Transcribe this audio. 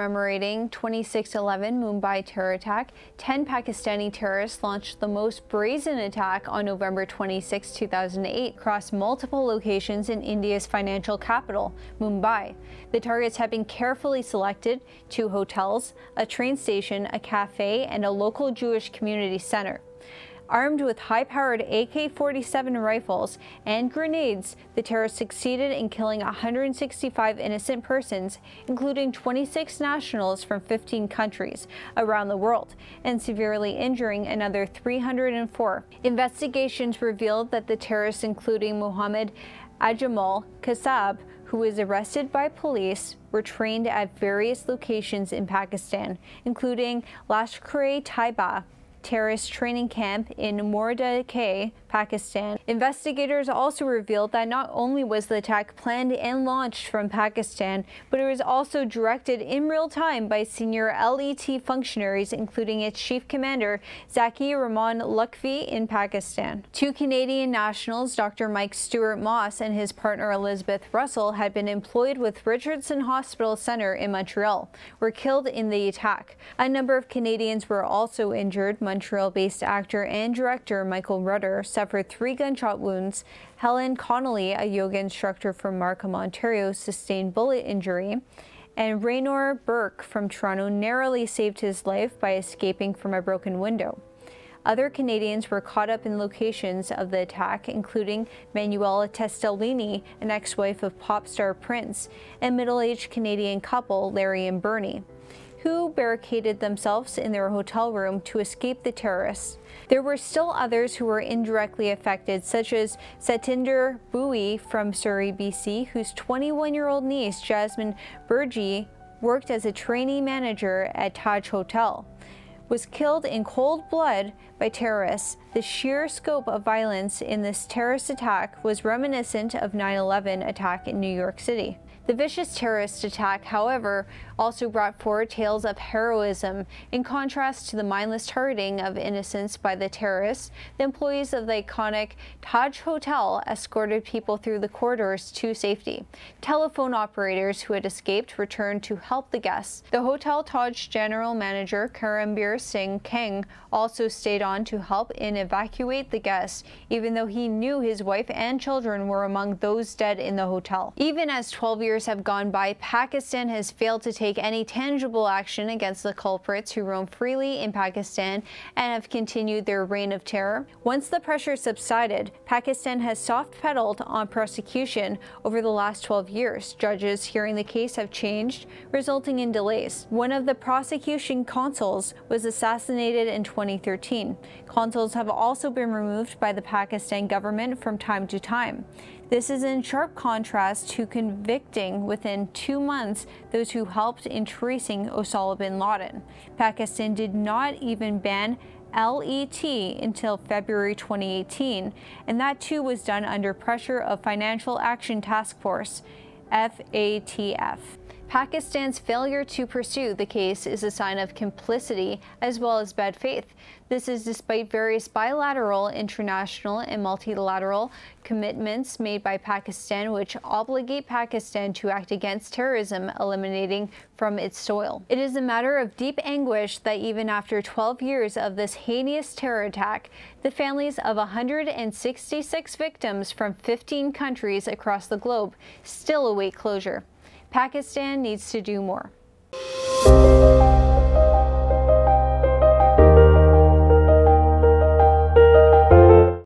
commemorating 2611 Mumbai terror attack, 10 Pakistani terrorists launched the most brazen attack on November 26, 2008, across multiple locations in India's financial capital, Mumbai. The targets have been carefully selected two hotels, a train station, a cafe, and a local Jewish community center. Armed with high-powered AK-47 rifles and grenades, the terrorists succeeded in killing 165 innocent persons, including 26 nationals from 15 countries around the world, and severely injuring another 304. Investigations revealed that the terrorists, including Mohammed Ajmal Kasab, who was arrested by police, were trained at various locations in Pakistan, including Lashkar-e-Taiba, terrorist training camp in Muridke, Pakistan. Investigators also revealed that not only was the attack planned and launched from Pakistan, but it was also directed in real time by senior LET functionaries, including its chief commander, Zaki Rahman Lakhvi in Pakistan. Two Canadian nationals, Dr. Mike Stewart Moss and his partner Elizabeth Russell, had been employed with Richardson Hospital Center in Montreal, were killed in the attack. A number of Canadians were also injured. Montreal-based actor and director Michael Rudder suffered three gunshot wounds. Helen Connolly, a yoga instructor from Markham, Ontario, sustained bullet injury. And Raynor Burke from Toronto narrowly saved his life by escaping from a broken window. Other Canadians were caught up in locations of the attack, including Manuela Testolini, an ex-wife of pop star Prince, and middle-aged Canadian couple Larry and Bernie who barricaded themselves in their hotel room to escape the terrorists. There were still others who were indirectly affected, such as Satinder Bui from Surrey, BC, whose 21-year-old niece, Jasmine Burgi, worked as a trainee manager at Taj Hotel was killed in cold blood by terrorists. The sheer scope of violence in this terrorist attack was reminiscent of 9-11 attack in New York City. The vicious terrorist attack, however, also brought forward tales of heroism. In contrast to the mindless targeting of innocents by the terrorists, the employees of the iconic Taj Hotel escorted people through the corridors to safety. Telephone operators who had escaped returned to help the guests. The Hotel Taj general manager Karambir Singh Kang also stayed on to help in evacuate the guests, even though he knew his wife and children were among those dead in the hotel. Even as 12 years years have gone by, Pakistan has failed to take any tangible action against the culprits who roam freely in Pakistan and have continued their reign of terror. Once the pressure subsided, Pakistan has soft-pedaled on prosecution over the last 12 years. Judges hearing the case have changed, resulting in delays. One of the prosecution consuls was assassinated in 2013. Consuls have also been removed by the Pakistan government from time to time. This is in sharp contrast to convicting within two months those who helped in tracing Osama bin Laden. Pakistan did not even ban LET until February 2018, and that too was done under pressure of Financial Action Task Force, FATF. Pakistan's failure to pursue the case is a sign of complicity as well as bad faith. This is despite various bilateral, international, and multilateral commitments made by Pakistan which obligate Pakistan to act against terrorism, eliminating from its soil. It is a matter of deep anguish that even after 12 years of this heinous terror attack, the families of 166 victims from 15 countries across the globe still await closure. Pakistan needs to do more.